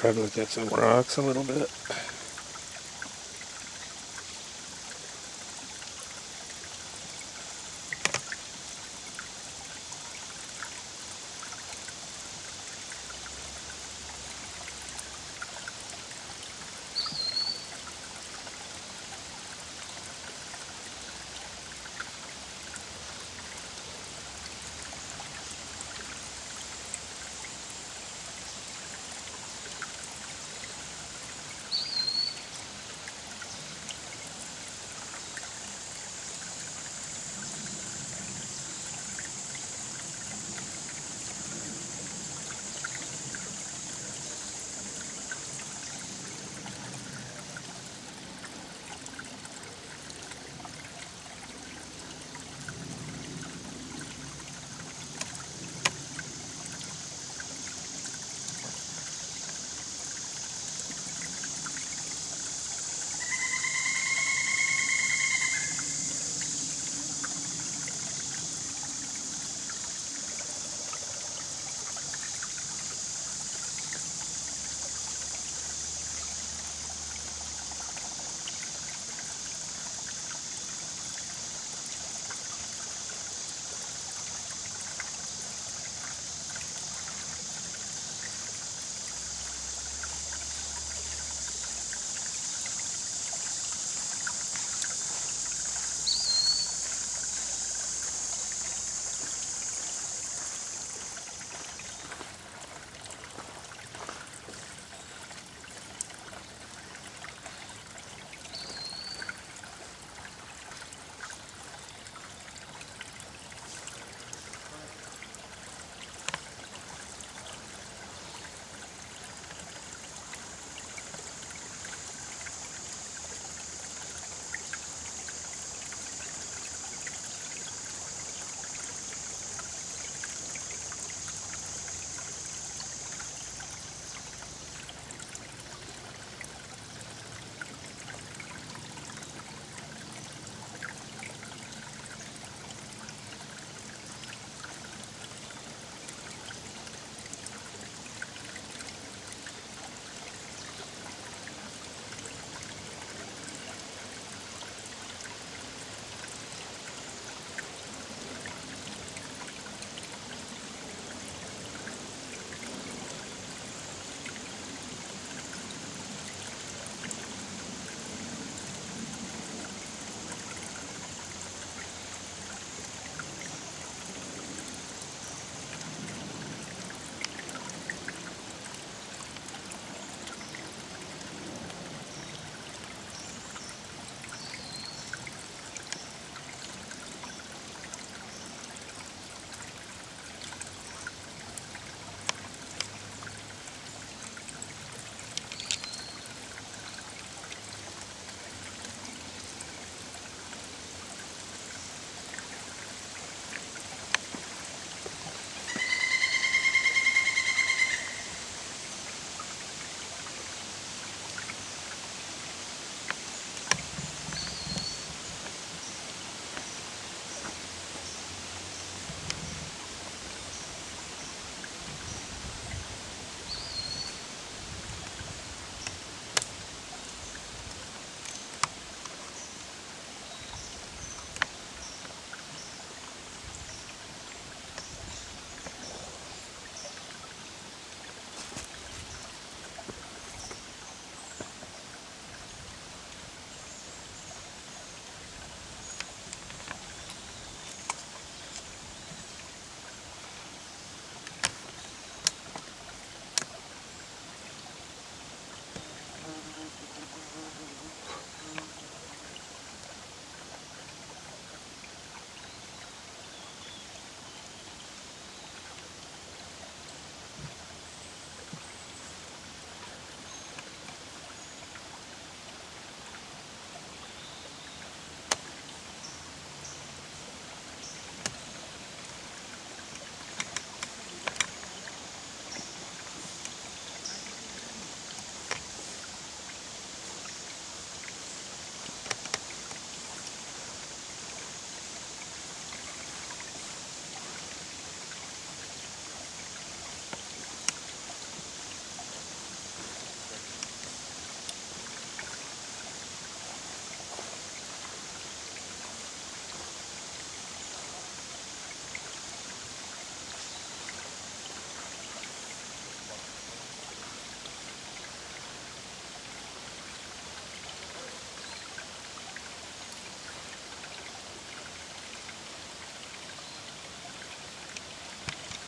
Probably get try to look at some rocks a little bit.